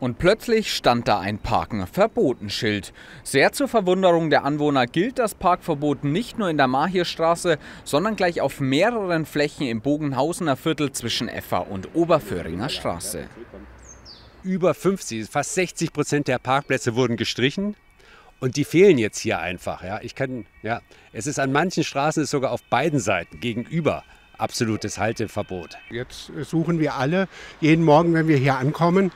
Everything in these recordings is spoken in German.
Und plötzlich stand da ein Parken Verbotenschild. Sehr zur Verwunderung der Anwohner gilt das Parkverbot nicht nur in der Mahirstraße, sondern gleich auf mehreren Flächen im Bogenhausener Viertel zwischen Effa und Oberföhringer Straße. Über 50, fast 60 Prozent der Parkplätze wurden gestrichen. Und die fehlen jetzt hier einfach. Ja. Ich kann, ja, es ist an manchen Straßen ist sogar auf beiden Seiten gegenüber absolutes Halteverbot. Jetzt suchen wir alle jeden Morgen, wenn wir hier ankommen,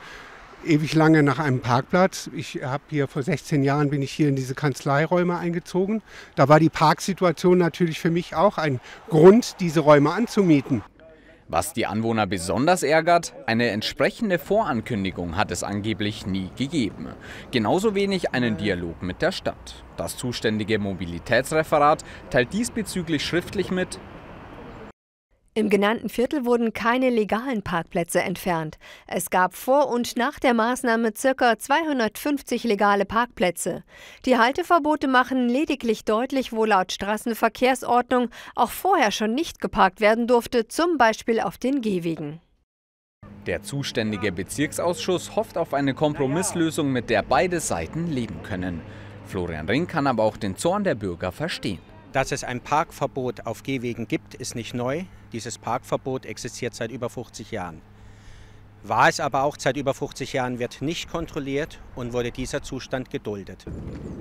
ewig lange nach einem Parkplatz. Ich habe hier vor 16 Jahren bin ich hier in diese Kanzleiräume eingezogen. Da war die Parksituation natürlich für mich auch ein Grund, diese Räume anzumieten. Was die Anwohner besonders ärgert, eine entsprechende Vorankündigung hat es angeblich nie gegeben. Genauso wenig einen Dialog mit der Stadt. Das zuständige Mobilitätsreferat teilt diesbezüglich schriftlich mit, im genannten Viertel wurden keine legalen Parkplätze entfernt. Es gab vor und nach der Maßnahme ca. 250 legale Parkplätze. Die Halteverbote machen lediglich deutlich, wo laut Straßenverkehrsordnung auch vorher schon nicht geparkt werden durfte, zum Beispiel auf den Gehwegen. Der zuständige Bezirksausschuss hofft auf eine Kompromisslösung, mit der beide Seiten leben können. Florian Ring kann aber auch den Zorn der Bürger verstehen. Dass es ein Parkverbot auf Gehwegen gibt, ist nicht neu. Dieses Parkverbot existiert seit über 50 Jahren. War es aber auch seit über 50 Jahren, wird nicht kontrolliert und wurde dieser Zustand geduldet.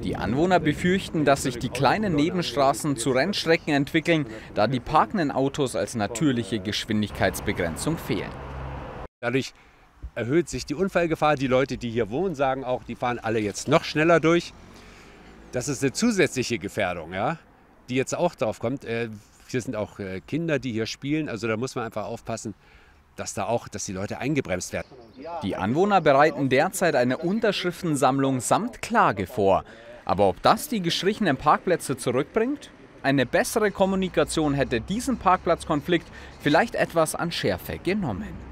Die Anwohner befürchten, dass sich die kleinen Nebenstraßen zu Rennstrecken entwickeln, da die parkenden Autos als natürliche Geschwindigkeitsbegrenzung fehlen. Dadurch erhöht sich die Unfallgefahr. Die Leute, die hier wohnen, sagen auch, die fahren alle jetzt noch schneller durch. Das ist eine zusätzliche Gefährdung. Ja? Die jetzt auch drauf kommt. Äh, hier sind auch äh, Kinder, die hier spielen. Also da muss man einfach aufpassen, dass da auch, dass die Leute eingebremst werden. Die Anwohner bereiten derzeit eine Unterschriftensammlung samt Klage vor. Aber ob das die gestrichenen Parkplätze zurückbringt? Eine bessere Kommunikation hätte diesen Parkplatzkonflikt vielleicht etwas an Schärfe genommen.